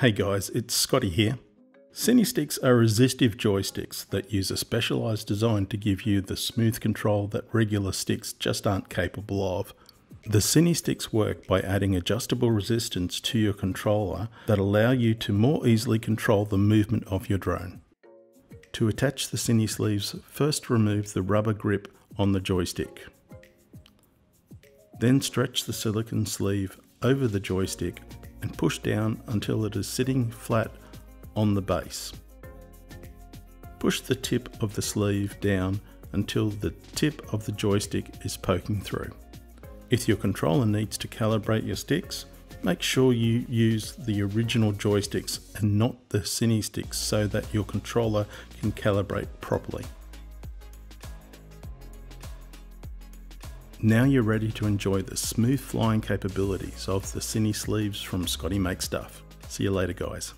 Hey guys, it's Scotty here. CineSticks are resistive joysticks that use a specialised design to give you the smooth control that regular sticks just aren't capable of. The CineSticks work by adding adjustable resistance to your controller that allow you to more easily control the movement of your drone. To attach the CineSleeves, first remove the rubber grip on the joystick. Then stretch the silicone sleeve over the joystick and push down until it is sitting flat on the base. Push the tip of the sleeve down until the tip of the joystick is poking through. If your controller needs to calibrate your sticks, make sure you use the original joysticks and not the CineSticks so that your controller can calibrate properly. Now you're ready to enjoy the smooth flying capabilities of the CineSleeves from Scotty Make Stuff. See you later guys.